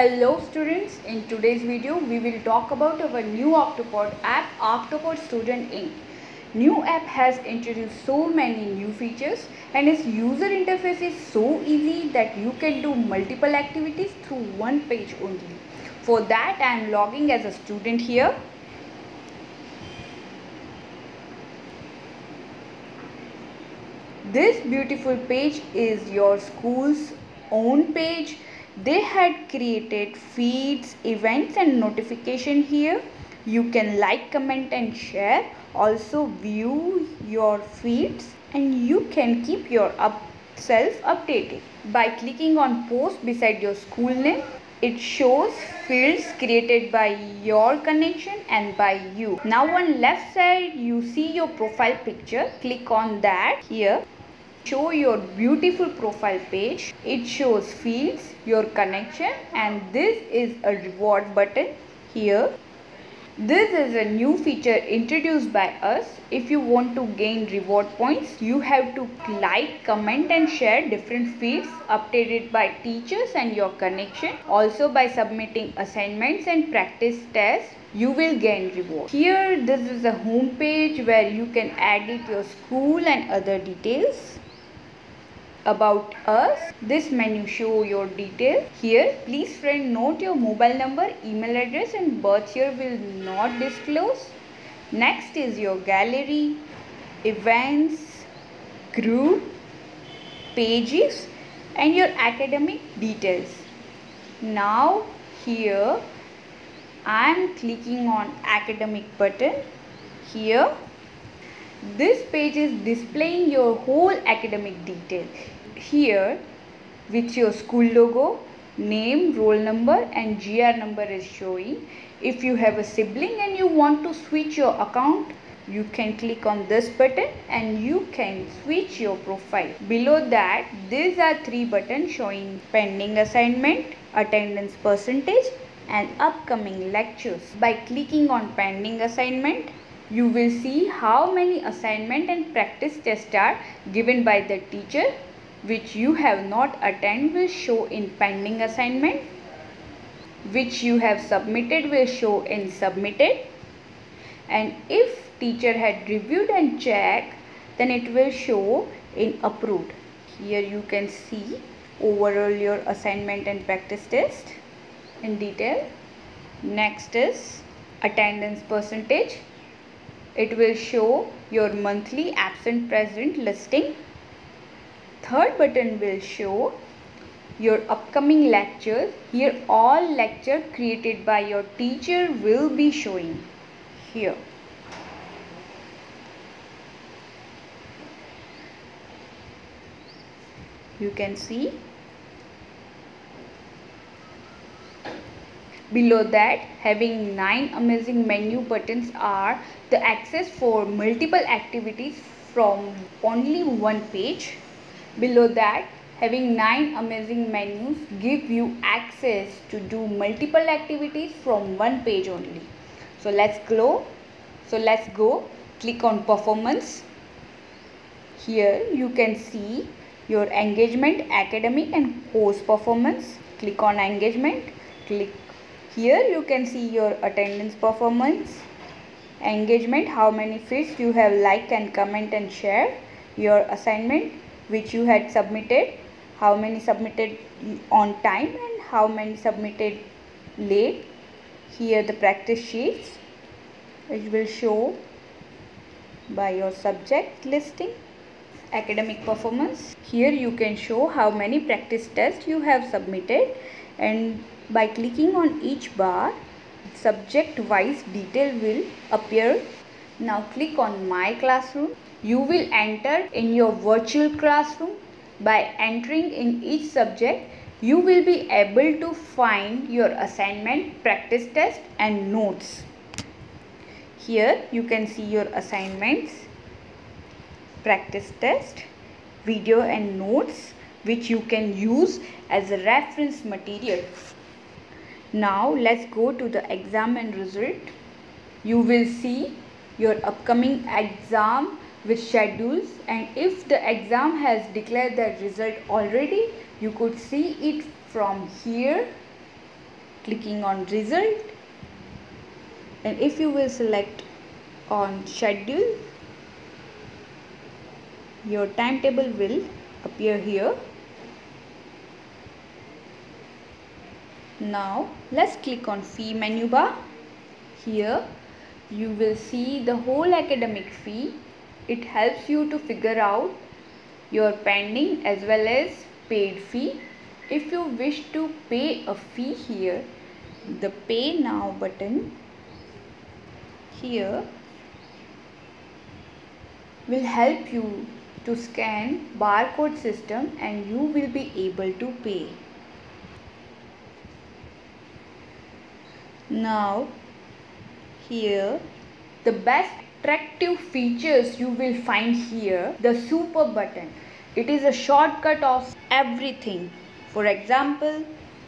Hello students, in today's video we will talk about our new Octopod app Octopod Studentink. New app has introduced so many new features and its user interface is so easy that you can do multiple activities through one page only. For that I am logging as a student here. This beautiful page is your school's own page they had created feeds events and notification here. You can like comment and share. Also view your feeds and you can keep your up self updated by clicking on post beside your school name. It shows fields created by your connection and by you. Now on left side you see your profile picture. Click on that here show your beautiful profile page. It shows fields your connection and this is a reward button here. This is a new feature introduced by us. If you want to gain reward points you have to like comment and share different fields updated by teachers and your connection. Also by submitting assignments and practice tests you will gain reward. Here this is a home page where you can edit your school and other details about us. This menu show your detail here. Please friend note your mobile number email address and birth year will not disclose. Next is your gallery events group pages and your academic details. Now here I am clicking on academic button. Here this page is displaying your whole academic detail. Here with your school logo, name, roll number and GR number is showing. If you have a sibling and you want to switch your account, you can click on this button and you can switch your profile. Below that, these are three buttons showing pending assignment, attendance percentage and upcoming lectures. By clicking on pending assignment, you will see how many assignment and practice tests are given by the teacher which you have not attended will show in pending assignment which you have submitted will show in submitted. And if teacher had reviewed and checked then it will show in approved. Here you can see overall your assignment and practice test in detail. Next is attendance percentage it will show your monthly absent present listing. Third button will show your upcoming lecture. Here all lecture created by your teacher will be showing here. You can see Below that, having 9 amazing menu buttons are the access for multiple activities from only one page. Below that, having 9 amazing menus give you access to do multiple activities from one page only. So let's go. So let's go. Click on performance. Here you can see your engagement, academic and course performance. Click on engagement. Click here you can see your attendance performance, engagement, how many fields you have liked and comment and share, your assignment which you had submitted, how many submitted on time and how many submitted late. Here the practice sheets which will show by your subject listing academic performance here you can show how many practice tests you have submitted and by clicking on each bar, subject wise detail will appear. Now click on my classroom. You will enter in your virtual classroom. By entering in each subject, you will be able to find your assignment, practice test and notes. Here you can see your assignments, practice test, video and notes which you can use as a reference material. Now let's go to the exam and result. You will see your upcoming exam with schedules and if the exam has declared the result already you could see it from here clicking on result and if you will select on schedule your timetable will appear here. Now let's click on fee menu bar. Here you will see the whole academic fee. It helps you to figure out your pending as well as paid fee. If you wish to pay a fee here the pay now button here will help you to scan barcode system and you will be able to pay. Now here the best attractive features you will find here the super button. It is a shortcut of everything. For example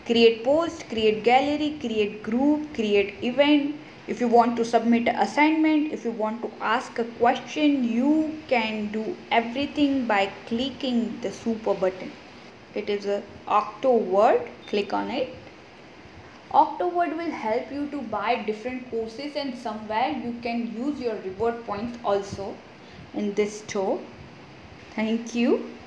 create post create gallery create group create event if you want to submit an assignment if you want to ask a question you can do everything by clicking the super button it is a octo word click on it Octoword will help you to buy different courses and somewhere you can use your reward points also in this store. Thank you.